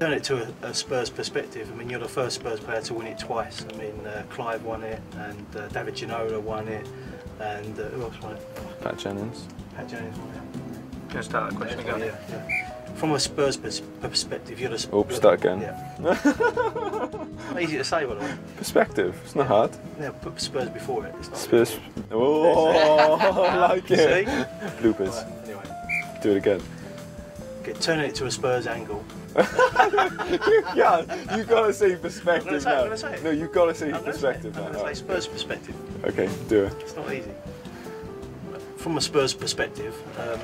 Turn it to a, a Spurs perspective. I mean, you're the first Spurs player to win it twice. I mean, uh, Clive won it, and uh, David Ginola won it, and uh, who else won it? Pat Jennings. Pat Jennings won it. Can I start that question again? Yeah, yeah. From a Spurs pers- perspective, you're the. Sp- Oops, start again. Yeah. Easy to say, by the way. Perspective. It's not hard. Yeah, put Spurs before it. It's not Spurs. Oh, I like See? it. Bloopers. Right, anyway, Do it again. Okay, turn it to a Spurs angle. yeah, you gotta say perspective I'm gonna say now. I'm say it. No, you've see I'm gonna say, perspective I'm now. gonna say Spurs perspective. Okay, do it. It's not easy. From a Spurs perspective, um,